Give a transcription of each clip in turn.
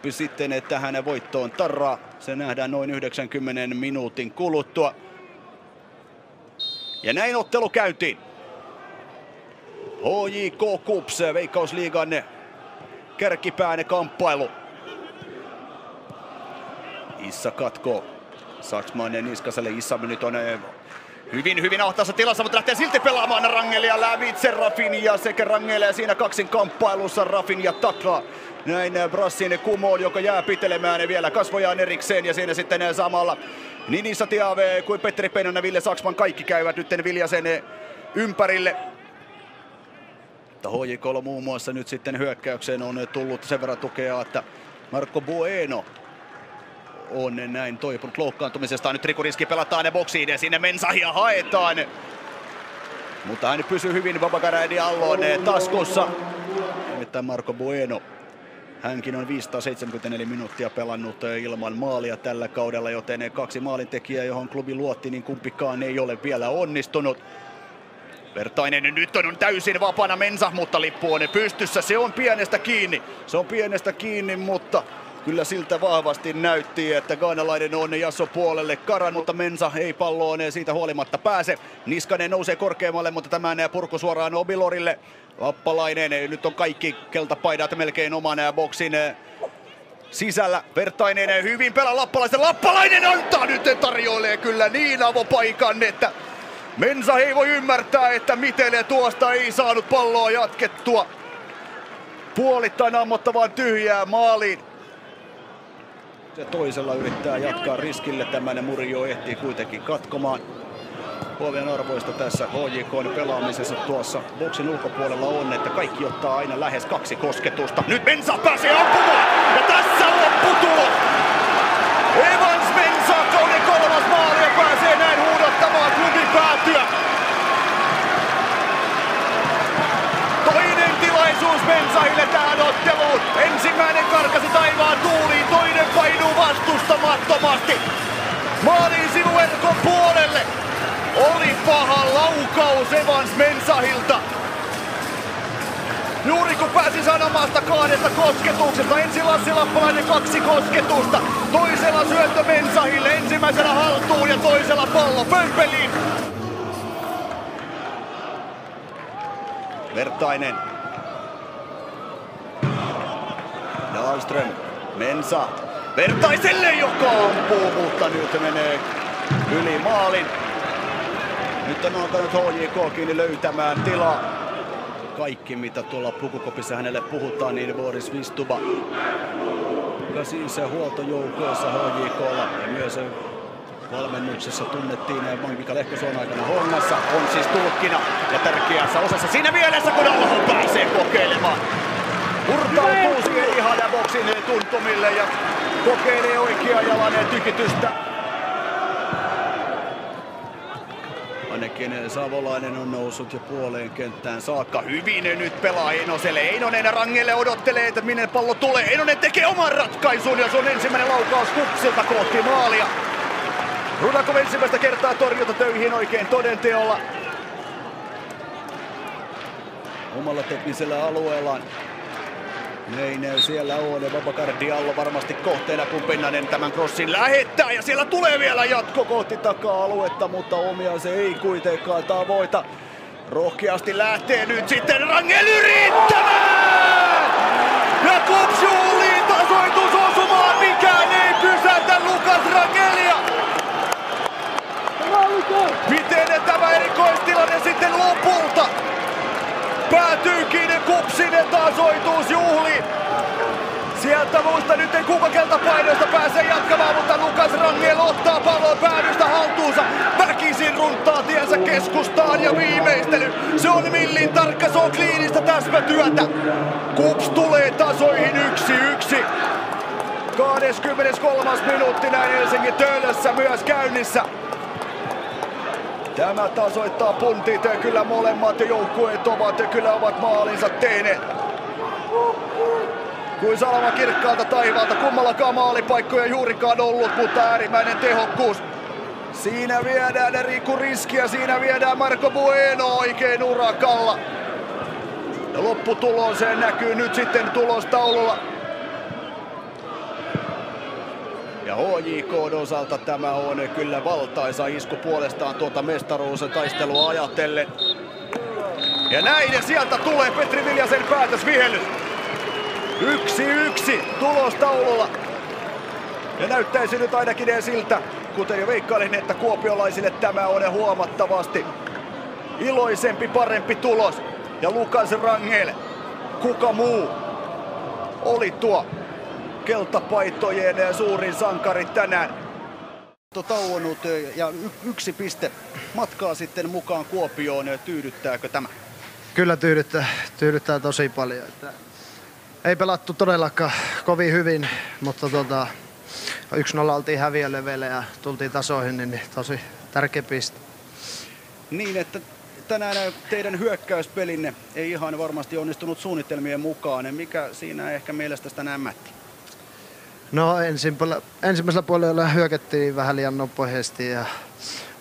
kumpi sitten tähän voittoon tarraa. Se nähdään noin 90 minuutin kuluttua. Ja näin ottelu käyntiin. HJK Kups, Veikkausliigan kärkipäinen kamppailu. Issa katkoo Saksman Niskaselle. Issa nyt on eh, hyvin, hyvin ahtaassa tilassa, mutta lähtee silti pelaamaan Rangelia lävitse Rafin ja sekä Rangelia siinä kaksin kamppailussa Rafin ja takaa. Näin Brassin kumoon, joka jää pitelemään vielä kasvojaan erikseen ja siinä sitten samalla niin Issa Tiave kuin Petteri Pennanen, Ville Saksman, kaikki käyvät nyt Viljasen ympärille. Mutta HJKlla muun muassa nyt sitten hyökkäykseen on tullut sen verran tukea, että Marco Bueno on näin toipunut loukkaantumisesta. Nyt rikuriski pelataan ja boksiin ja sinne Mensahia haetaan. Mutta hän pysyy hyvin Babakara Diallon taskussa. Nimittäin Marco Bueno. Hänkin on 574 minuuttia pelannut ilman maalia tällä kaudella, joten kaksi maalintekijää, johon klubi luotti, niin kumpikaan ei ole vielä onnistunut. Vertainen nyt on täysin vapaana Mensa, mutta lippu on pystyssä. Se on pienestä kiinni. Se on pienestä kiinni, mutta kyllä siltä vahvasti näytti, että Gaanalainen on Jasso puolelle karan, mutta Mensa ei palloon siitä huolimatta pääse. Niskanen nousee korkeammalle, mutta tämän purku suoraan Obilorille. Lappalainen, nyt on kaikki keltapaidat melkein oman boksin sisällä. Vertainen hyvin pelaa Lappalaisen. Lappalainen antaa nyt tarjoilee kyllä niin avopaikan, että Mensa ei voi ymmärtää, että miten tuosta ei saanut palloa jatkettua. Puolittain ammottavaan tyhjää maaliin. Se toisella yrittää jatkaa riskille. Tämän Murio ehtii kuitenkin katkomaan. Huomion arvoista tässä HJK pelaamisessa tuossa boksin ulkopuolella on, että kaikki ottaa aina lähes kaksi kosketusta. Nyt Mensa pääsee ampumaan laukaus Evans Mensahilta. Juuri kun pääsi sanomasta kahdesta kosketuksesta, ensin Lassi Lappalainen kaksi kosketusta, toisella syöttö Mensahille, ensimmäisellä haltuun ja toisella pallo pömpeliin. Vertainen. Dahlström, Mensa, Vertaiselle, joka ampuu, mutta nyt menee yli maalin. Nyt on alkanut HJKkin löytämään tilaa. Kaikki mitä tuolla pukukopissa hänelle puhutaan, niin Boris Vistuba, joka siis huoltojoukoissa HJKlla ja myös valmennuksessa tunnettiin Mika Lehkosuon aikana hommassa, on siis tulkkina ja tärkeässä osassa siinä mielessä, kun Alho pääsee kokeilemaan. Murtautuu siihen ihan boksin tuntumille ja kokeilee oikea jalan tykitystä. Ainakin Savolainen on noussut jo puoleen kenttään saakka. Hyvin nyt pelaa Einoselle. Einonen rangelle odottelee, että minne pallo tulee. Einonen tekee oman ratkaisun ja se on ensimmäinen laukaus Kupsilta kohti maalia. Rudakov ensimmäistä kertaa torjunta töihin oikein todenteolla. Omalla teknisellä alueellaan. Näin siellä on. Babakar Diallo varmasti kohteena, kun Pennanen tämän crossin lähettää. Ja siellä tulee vielä jatko kohti taka-aluetta, mutta omia se ei kuitenkaan tavoita. Rohkeasti lähtee nyt sitten Rangel yrittämään! Ja Kups juhliin tasoitus osumaan, mikään ei pysäytä Lukas Rangelia! Miten tämä erikoistilanne sitten lopulta päätyykin Kupsin tasoitusjuhli. Sieltä muista nyt ei kukakelta painoista pääse jatkamaan, mutta Lukas Rangel ottaa pallon päädystä haltuunsa. Väkisin runtaa tiensä keskustaan ja viimeistely. Se on millin tarkka, se on kliinistä täsmätyötä. Kups tulee tasoihin yksi yksi. 23. minuutti näin Helsingin Töölössä myös käynnissä. Tämä tasoittaa puntit. Kyllä molemmat joukkueet ovat kyllä ovat maalinsa tehneet. Kuin salama kirkkaalta taivaalta. Kummallakaan maalipaikkoja juurikaan ollut, mutta äärimmäinen tehokkuus. Siinä viedään Riku Riskiä, siinä viedään Marco Bueno oikein urakalla. Ja lopputulos näkyy nyt sitten tulostaululla. Ja HJK osalta tämä on kyllä valtaisa isku puolestaan tuota mestaruustaistelua ajatellen. Ja näin sieltä tulee Petri Viljasen päätös vihellys. Yksi yksi tulostaululla. Ja näyttäisi nyt ainakin siltä, kuten jo veikkailin, että kuopiolaisille tämä on huomattavasti iloisempi, parempi tulos. Ja Lukas Rangel, kuka muu oli tuo keltapaitojen suurin sankari tänään. Tauonnut ja yksi piste matkaa sitten mukaan Kuopioon. Tyydyttääkö tämä? Kyllä tyydyttää, tyydyttää tosi paljon. Että ei pelattu todellakaan kovin hyvin, mutta tota, 1-0 oltiin häviöleveille ja tultiin tasoihin, niin tosi tärkeä piste. Niin, että tänään teidän hyökkäyspelinne ei ihan varmasti onnistunut suunnitelmien mukaan. Mikä siinä ehkä mielestä tänään mätti? No ensimmäisellä puolella hyökättiin vähän liian nopeasti ja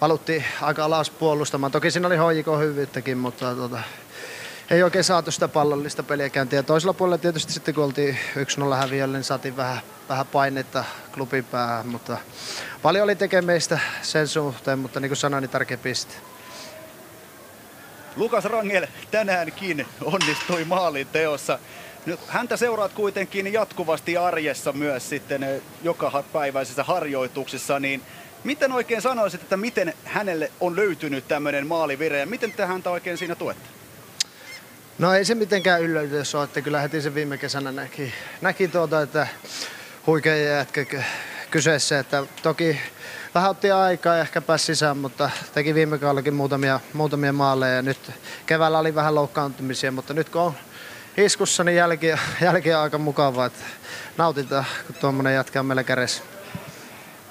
valuttiin aika alas puolustamaan. Toki siinä oli hoijiko hyvyyttäkin, mutta tota, ei oikein saatu sitä pallollista peliä käyntiä. Toisella puolella tietysti sitten kun oltiin 1-0 häviölle, niin saatiin vähän, vähän painetta klubin päähän, mutta paljon oli tekemistä sen suhteen, mutta niin kuin sanoin, niin tärkeä piste. Lukas Rangel tänäänkin onnistui maalin teossa. Nyt häntä seuraat kuitenkin jatkuvasti arjessa myös sitten eh, joka päiväisissä harjoituksissa, niin miten oikein sanoisit, että miten hänelle on löytynyt tämmöinen maalivire ja miten te häntä oikein siinä tuette? No ei se mitenkään yllätys ole, että kyllä heti se viime kesänä näki, näki tuota, että huikea jätkä kyseessä, että toki vähän otti aikaa ja ehkä pääsi sisään, mutta teki viime kaudellakin muutamia, muutamia maaleja ja nyt keväällä oli vähän loukkaantumisia, mutta nyt kun on iskussa, niin jälki, jälki on aika mukavaa, että nautitaan, kun tuommoinen jatkaa meillä kädessä.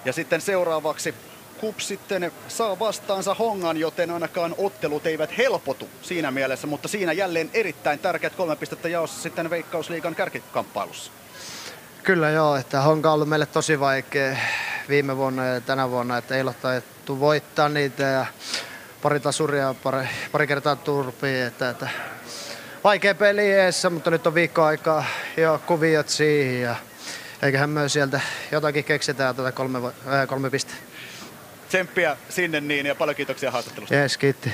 Ja sitten seuraavaksi KUP sitten saa vastaansa Hongan, joten ainakaan ottelut eivät helpotu siinä mielessä, mutta siinä jälleen erittäin tärkeät kolme pistettä jaossa sitten Veikkausliigan kärkikamppailussa. Kyllä joo, että Honka on ollut meille tosi vaikea viime vuonna ja tänä vuonna, että ei ole taidettu voittaa niitä ja pari tasuria pari, pari kertaa turpiin, että, että vaikea peli eessä, mutta nyt on viikko aikaa jo kuviot siihen ja eiköhän myös sieltä jotakin keksitään tätä kolme, äh, kolme pistettä tsemppiä sinne niin ja paljon kiitoksia haastattelusta. Jees, kiitti.